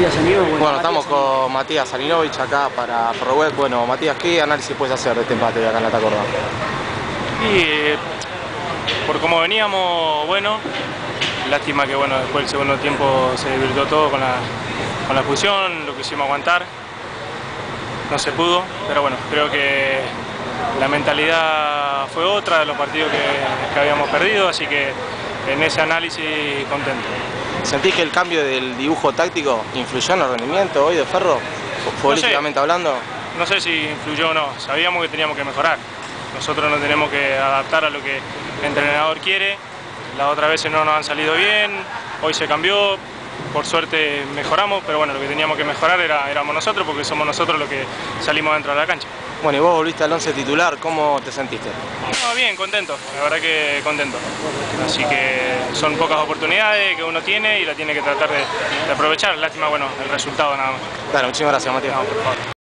Matías. Bueno, estamos con Matías Salinovich acá para Ferrohuec. Bueno, Matías, ¿qué análisis puedes hacer de este empate acá en la Tacorda? Y eh, por como veníamos, bueno, lástima que bueno, después del segundo tiempo se divirtió todo con la, con la fusión, lo quisimos aguantar, no se pudo, pero bueno, creo que la mentalidad fue otra de los partidos que, que habíamos perdido, así que en ese análisis contento. ¿Sentís que el cambio del dibujo táctico influyó en el rendimiento hoy de Ferro? Políticamente hablando. No sé si influyó o no, sabíamos que teníamos que mejorar. Nosotros nos tenemos que adaptar a lo que el entrenador quiere. Las otras veces no nos han salido bien, hoy se cambió, por suerte mejoramos, pero bueno, lo que teníamos que mejorar era, éramos nosotros porque somos nosotros los que salimos dentro de la cancha. Bueno, y vos volviste al 11 titular, ¿cómo te sentiste? No, bien, contento, la verdad que contento. Así que son pocas oportunidades que uno tiene y la tiene que tratar de, de aprovechar. Lástima, bueno, el resultado nada más. Claro, muchísimas gracias, Matías. No, por favor.